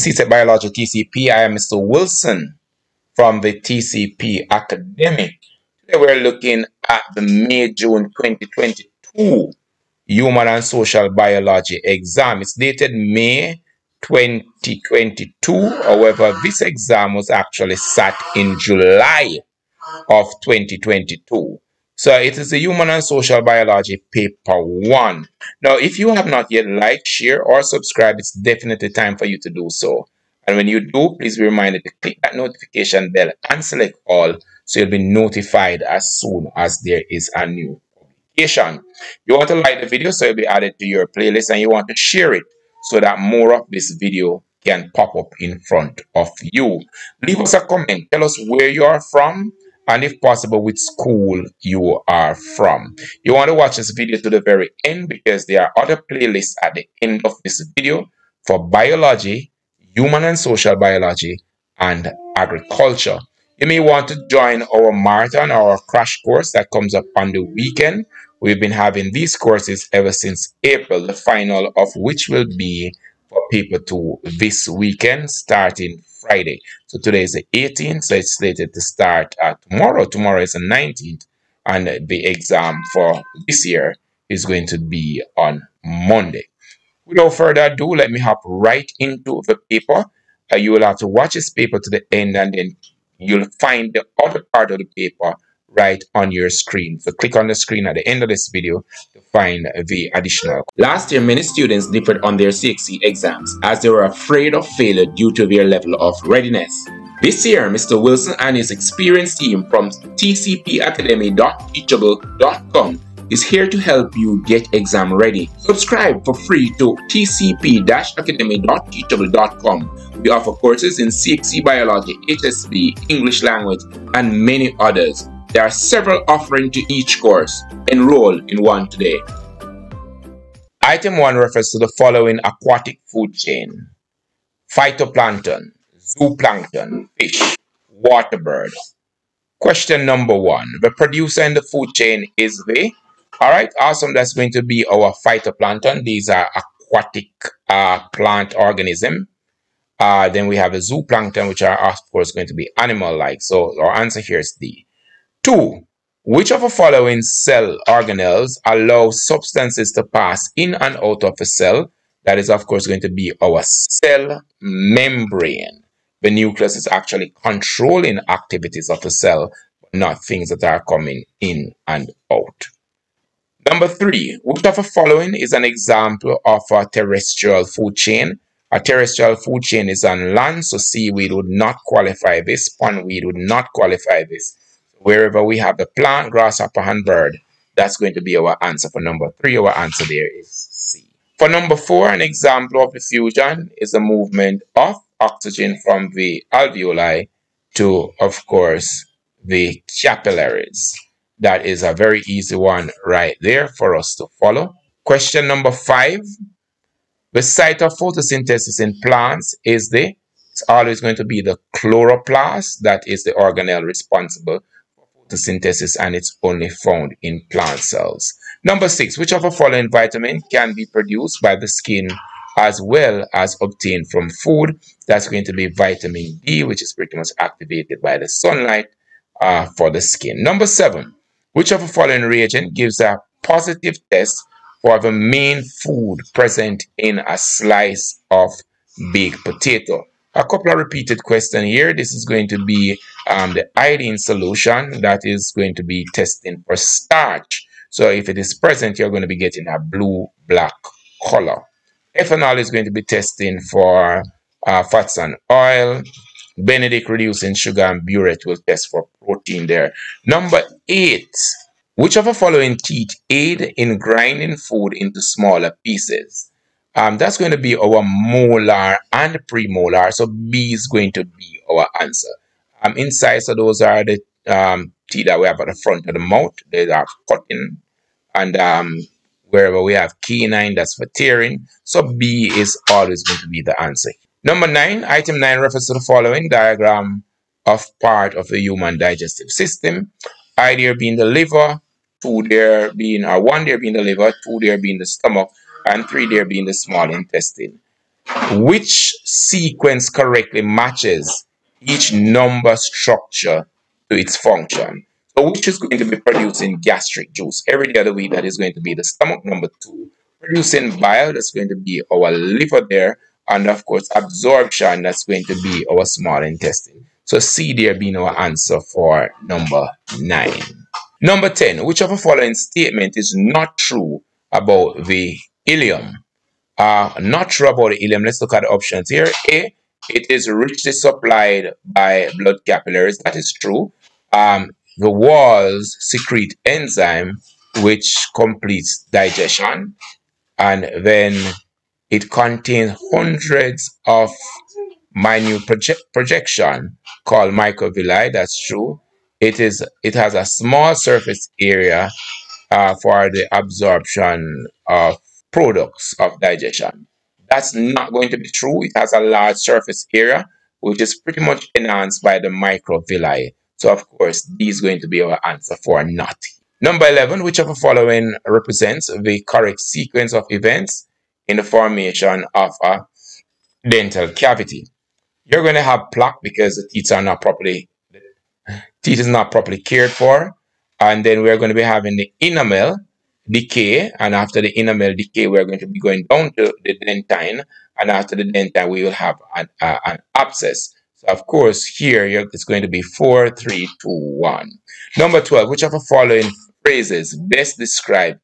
CSEC Biology TCP. I am Mr. Wilson from the TCP Academy. Today we're looking at the May June 2022 Human and Social Biology exam. It's dated May 2022. However, this exam was actually sat in July of 2022. So it is the Human and Social Biology Paper 1. Now, if you have not yet liked, share, or subscribe, it's definitely time for you to do so. And when you do, please be reminded to click that notification bell and select all so you'll be notified as soon as there is a new publication. You want to like the video so it'll be added to your playlist and you want to share it so that more of this video can pop up in front of you. Leave us a comment. Tell us where you are from and if possible which school you are from. You want to watch this video to the very end because there are other playlists at the end of this video for biology, human and social biology, and agriculture. You may want to join our marathon or our crash course that comes up on the weekend. We've been having these courses ever since April, the final of which will be for paper two this weekend starting Friday. So today is the 18th, so it's slated to start uh, tomorrow. Tomorrow is the 19th, and the exam for this year is going to be on Monday. Without further ado, let me hop right into the paper. Uh, you will have to watch this paper to the end, and then you'll find the other part of the paper right on your screen. So click on the screen at the end of this video to find the additional. Last year, many students differed on their CXC exams as they were afraid of failure due to their level of readiness. This year, Mr. Wilson and his experienced team from tcpacademy.teachable.com is here to help you get exam ready. Subscribe for free to tcp-academy.teachable.com. We offer courses in CXC Biology, HSB, English Language, and many others. There are several offerings to each course. Enroll in one today. Item 1 refers to the following aquatic food chain. Phytoplankton, zooplankton, fish, water bird. Question number 1. The producer in the food chain is the... Alright, awesome. That's going to be our phytoplankton. These are aquatic uh, plant organism. Uh, then we have a zooplankton, which are of course going to be animal-like. So our answer here is D. 2. Which of the following cell organelles allow substances to pass in and out of a cell? That is, of course, going to be our cell membrane. The nucleus is actually controlling activities of the cell, not things that are coming in and out. Number three, which of the following is an example of a terrestrial food chain? A terrestrial food chain is on land, so seaweed would not qualify this, pondweed would not qualify this wherever we have the plant, grasshopper, and bird, that's going to be our answer for number three. Our answer there is C. For number four, an example of diffusion is the movement of oxygen from the alveoli to, of course, the capillaries. That is a very easy one right there for us to follow. Question number five. The site of photosynthesis in plants is the, it's always going to be the chloroplast. That is the organelle responsible photosynthesis and it's only found in plant cells. Number six, which of the following vitamin can be produced by the skin as well as obtained from food? That's going to be vitamin D, which is pretty much activated by the sunlight uh, for the skin. Number seven, which of the following reagent gives a positive test for the main food present in a slice of baked potato? A couple of repeated questions here. This is going to be um, the iodine solution that is going to be testing for starch. So if it is present, you're going to be getting a blue-black color. Ethanol is going to be testing for uh, fats and oil. Benedict reducing sugar and biuret will test for protein there. Number eight, which of the following teeth aid in grinding food into smaller pieces? Um, that's going to be our molar and premolar. So B is going to be our answer. Um, incisor, so those are the um, teeth that we have at the front of the mouth. They are cutting. And um, wherever we have canine, that's for tearing. So B is always going to be the answer. Number nine, item nine refers to the following diagram of part of the human digestive system. I there being the liver, two there being, or one there being the liver, two there being the stomach, and three there being the small intestine. which sequence correctly matches each number structure to its function. So which is going to be producing gastric juice every other week that is going to be the stomach number two. Producing bile that's going to be our liver there and of course absorption that's going to be our small intestine. So C there being our answer for number 9. Number 10. Which of the following statement is not true about the ileum? Uh, not true about the ileum. Let's look at the options here. A. It is richly supplied by blood capillaries. That is true. Um, the walls secrete enzyme which completes digestion and then it contains hundreds of minute proje projection called microvilli. That's true. It is. It has a small surface area uh, for the absorption of products of digestion. That's not going to be true. It has a large surface area, which is pretty much enhanced by the microvilli. So, of course, D is going to be our answer for not. Number 11, which of the following represents the correct sequence of events in the formation of a dental cavity. You're going to have plaque because the teeth are not properly, teeth is not properly cared for. And then we're going to be having the enamel decay. And after the enamel decay, we're going to be going down to the dentine. And after the dentine, we will have an, uh, an abscess. So of course, here it's going to be 4, 3, 2, 1. Number 12, which of the following phrases best describe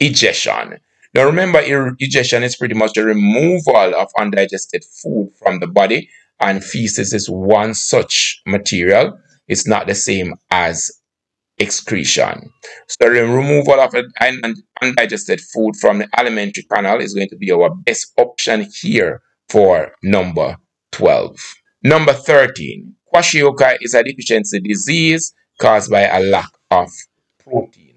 egestion? Now remember, egestion is pretty much the removal of undigested food from the body, and feces is one such material. It's not the same as excretion. So the removal of undigested food from the alimentary canal is going to be our best option here for number 12. Number 13, kwashiorkor is a deficiency disease caused by a lack of protein.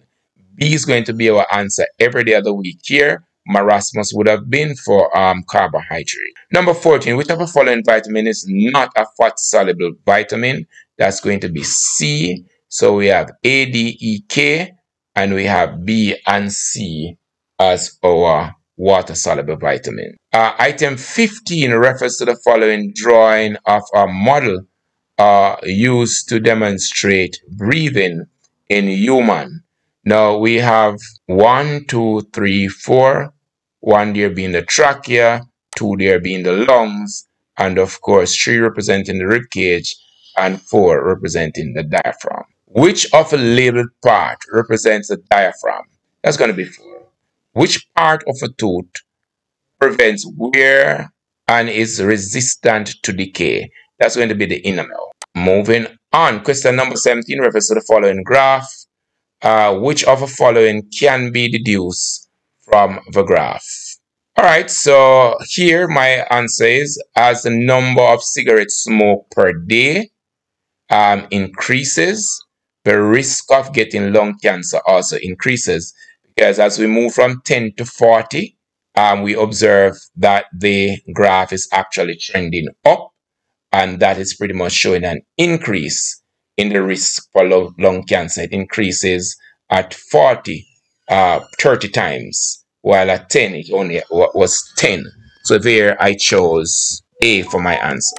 B is going to be our answer every day of the week here. Marasmus would have been for um, carbohydrate. Number 14, which of the following vitamin is not a fat-soluble vitamin? That's going to be C. So we have A, D, E, K, and we have B and C as our water-soluble vitamin. Uh, item 15 refers to the following drawing of a model uh, used to demonstrate breathing in human. Now we have one, two, three, four. One there being the trachea, two there being the lungs, and of course three representing the rib cage, and four representing the diaphragm. Which of a labeled part represents the diaphragm? That's going to be four. Which part of a tooth prevents wear and is resistant to decay? That's going to be the enamel. Moving on, question number 17 refers to the following graph uh, which of the following can be deduced from the graph? All right, so here my answer is as the number of cigarettes smoked per day um, increases, the risk of getting lung cancer also increases because as we move from 10 to 40, um, we observe that the graph is actually trending up and that is pretty much showing an increase in the risk for lung cancer. It increases at 40, uh, 30 times, while at 10 it only was 10. So there I chose A for my answer.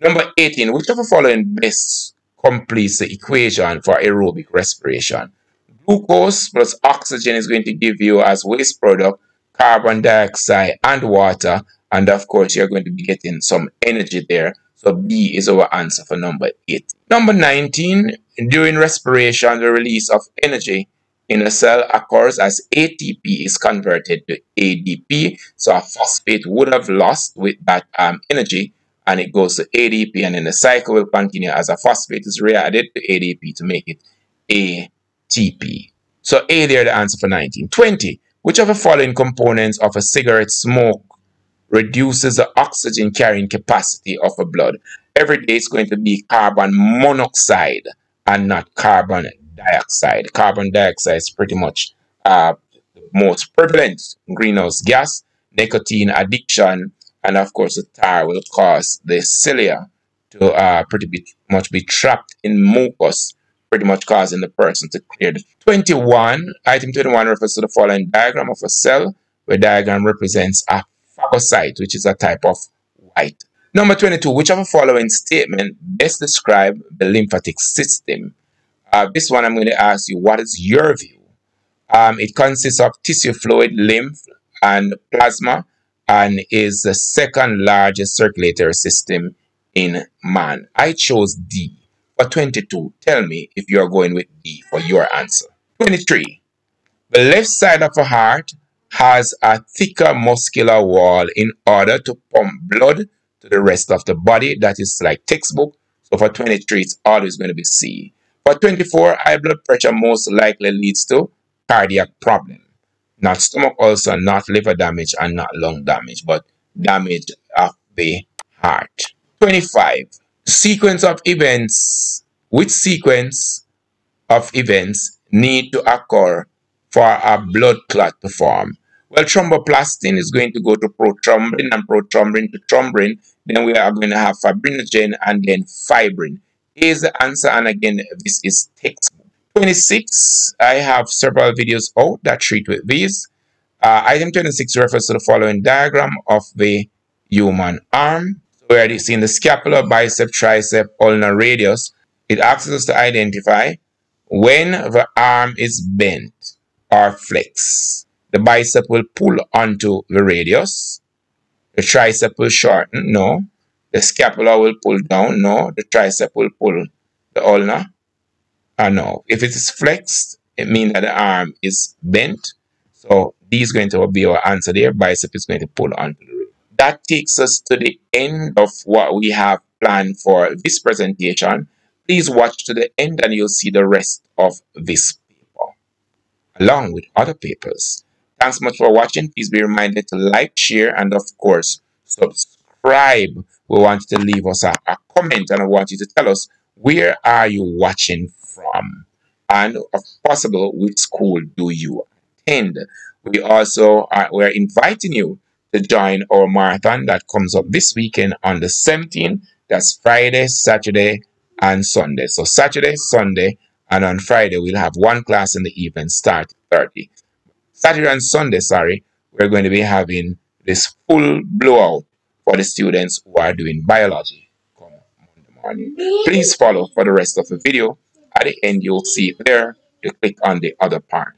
Number 18, which of the following best completes the equation for aerobic respiration? Glucose plus oxygen is going to give you as waste product carbon dioxide and water. And of course, you're going to be getting some energy there so B is our answer for number 8. Number 19, during respiration, the release of energy in a cell occurs as ATP is converted to ADP. So a phosphate would have lost with that um, energy and it goes to ADP and then the cycle will continue as a phosphate is re-added to ADP to make it ATP. So A there the answer for 19. 20. Which of the following components of a cigarette smoke reduces the oxygen carrying capacity of a blood. Every day it's going to be carbon monoxide and not carbon dioxide. Carbon dioxide is pretty much uh, the most prevalent greenhouse gas. Nicotine addiction and of course the tar will cause the cilia to uh, pretty be, much be trapped in mucus, pretty much causing the person to clear the 21. Item 21 refers to the following diagram of a cell, where diagram represents a phagocyte, which is a type of white. Number 22, which of the following statement best describe the lymphatic system? Uh, this one I'm going to ask you, what is your view? Um, it consists of tissue fluid, lymph, and plasma, and is the second largest circulatory system in man. I chose D for 22. Tell me if you're going with D for your answer. 23. The left side of a heart has a thicker muscular wall in order to pump blood to the rest of the body. That is like textbook. So for 23, it's always going to be C. For 24, high blood pressure most likely leads to cardiac problem. Not stomach ulcer, not liver damage, and not lung damage, but damage of the heart. 25. Sequence of events. Which sequence of events need to occur for a blood clot to form? Well, thromboplastin is going to go to prothrombin and prothrombin to thrombin. Then we are going to have fibrinogen and then fibrin. Here's the answer. And again, this is textbook. 26, I have several videos out that treat with these. Uh, item 26 refers to the following diagram of the human arm. So where you see in the scapula, bicep, tricep, ulnar radius, it asks us to identify when the arm is bent or flexed. The bicep will pull onto the radius. The tricep will shorten. No. The scapula will pull down. No. The tricep will pull the ulnar. Uh, no. If it is flexed, it means that the arm is bent. So D is going to be our answer there. Bicep is going to pull onto the radius. That takes us to the end of what we have planned for this presentation. Please watch to the end and you'll see the rest of this paper along with other papers. Thanks much for watching. Please be reminded to like, share, and of course, subscribe. We want you to leave us a, a comment and I want you to tell us where are you watching from and if possible, which school do you attend. We also uh, are we're inviting you to join our marathon that comes up this weekend on the 17th. That's Friday, Saturday, and Sunday. So Saturday, Sunday, and on Friday we'll have one class in the evening start 30. Saturday and Sunday, sorry, we're going to be having this full blowout for the students who are doing biology come Monday morning. Please follow for the rest of the video. At the end, you'll see it there. You click on the other part.